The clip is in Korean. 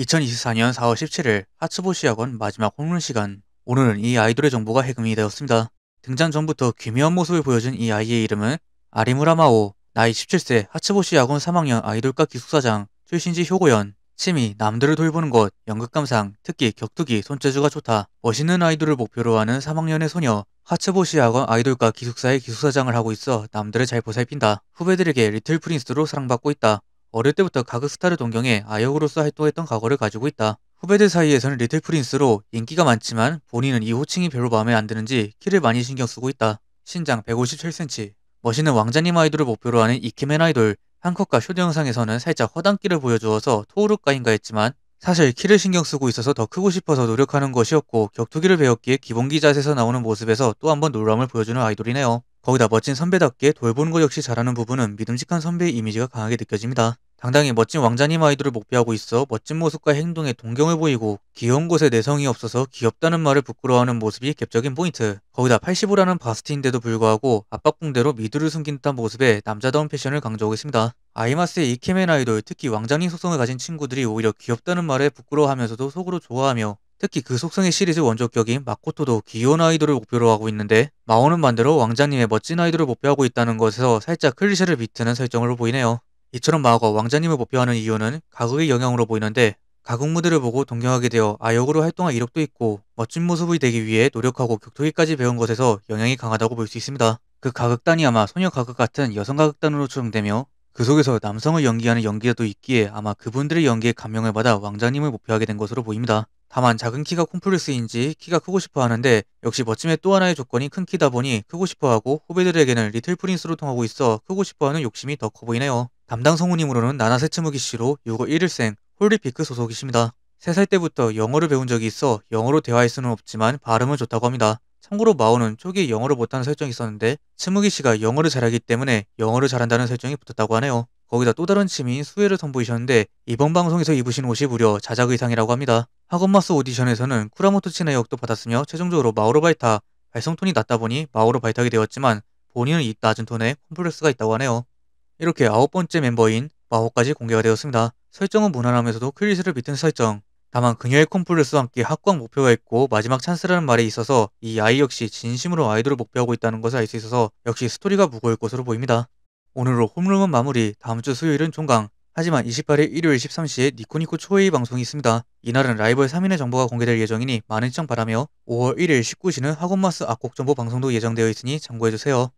2024년 4월 17일 하츠보시 학원 마지막 홈런 시간. 오늘은 이 아이돌의 정보가 해금이 되었습니다. 등장 전부터 기묘한 모습을 보여준 이 아이의 이름은 아리무라마오, 나이 17세 하츠보시 학원 3학년 아이돌과 기숙사장, 출신지 효고연, 취미, 남들을 돌보는 것, 연극 감상, 특히 격투기, 손재주가 좋다. 멋있는 아이돌을 목표로 하는 3학년의 소녀, 하츠보시 학원 아이돌과 기숙사의 기숙사장을 하고 있어 남들을 잘 보살핀다. 후배들에게 리틀 프린스로 사랑받고 있다. 어릴 때부터 가극 스타를 동경해 아역으로서 활동했던 과거를 가지고 있다. 후배들 사이에서는 little prince로 인기가 많지만 본인은 이 호칭이 별로 마음에 안 드는지 키를 많이 신경 쓰고 있다. 신장 157cm. 멋있는 왕자님 아이돌을 목표로 하는 イケメン 아이돌. 한컷과 쇼트 영상에서는 살짝 허당끼를 보여주어서 토우르까인가 했지만 사실 키를 신경 쓰고 있어서 더 크고 싶어서 노력하는 것이었고 격투기를 배웠기에 기본기 자세에서 나오는 모습에서 또 한번 놀람을 보여주는 아이돌이네요. 거기다 멋진 선배답게 돌보는 것 역시 잘하는 부분은 믿음직한 선배의 이미지가 강하게 느껴집니다. 당당히 멋진 왕자님 아이돌을 목표하고 있어 멋진 모습과 행동에 동경을 보이고 귀여운 곳에 내성이 없어서 귀엽다는 말을 부끄러워하는 모습이 갭적인 포인트. 거기다 85라는 바스트인데도 불구하고 압박붕대로 미드를 숨긴 듯한 모습에 남자다운 패션을 강조하고 있습니다. 아이마스의 イケメン 아이돌 특히 왕자님 속성을 가진 친구들이 오히려 귀엽다는 말에 부끄러워하면서도 속으로 좋아하며 특히 그 속성의 시리즈 원조격인 마코토도 귀여운 아이돌을 목표로 하고 있는데 마오는 반대로 왕자님의 멋진 아이돌을 목표하고 있다는 것에서 살짝 클리셰를 비트는 설정으로 보이네요. 이처럼 마오가 왕자님을 목표하는 이유는 가극의 영향으로 보이는데 가극 무대를 보고 동경하게 되어 아역으로 활동할 이력도 있고 멋진 모습이 되기 위해 노력하고 격투기까지 배운 것에서 영향이 강하다고 볼 수 있습니다. 그 가극단이 아마 소녀 가극 같은 여성 가극단으로 추정되며 그 속에서 남성을 연기하는 연기자도 있기에 아마 그분들의 연기에 감명을 받아 왕자님을 목표하게 된 것으로 보입니다. 다만 작은 키가 콤플렉스인지 키가 크고 싶어 하는데 역시 멋짐의 또 하나의 조건이 큰 키다 보니 크고 싶어 하고 후배들에게는 little prince로 통하고 있어 크고 싶어 하는 욕심이 더 커 보이네요. 담당 성우님으로는 나나세 츠무기 씨로 6월 1일생 홀리피크 소속이십니다. 3살 때부터 영어를 배운 적이 있어 영어로 대화할 수는 없지만 발음은 좋다고 합니다. 참고로 마오는 초기에 영어를 못하는 설정이 있었는데 츠무기 씨가 영어를 잘하기 때문에 영어를 잘한다는 설정이 붙었다고 하네요. 거기다 또 다른 취미인 수예를 선보이셨는데 이번 방송에서 입으신 옷이 무려 자작 의상이라고 합니다. 학원마스 오디션에서는 쿠라모토 치나의 역도 받았으며 최종적으로 마오로 발타, 발성톤이 낮다 보니 마오로 발탁이 되었지만 본인은 이 낮은 톤에 콤플렉스가 있다고 하네요. 이렇게 아홉 번째 멤버인 마오까지 공개가 되었습니다. 설정은 무난하면서도 클리셰를 비튼 설정. 다만 그녀의 콤플렉스와 함께 확고한 목표가 있고 마지막 찬스라는 말에 있어서 이 아이 역시 진심으로 아이돌을 목표하고 있다는 것을 알 수 있어서 역시 스토리가 무거울 것으로 보입니다. 오늘로 홈룸은 마무리, 다음 주 수요일은 종강. 하지만 28일 일요일 13시에 니코니코 초회의 방송이 있습니다. 이날은 라이벌 3인의 정보가 공개될 예정이니 많은 시청 바라며 5월 1일 19시는 학원마스 악곡 정보 방송도 예정되어 있으니 참고해주세요.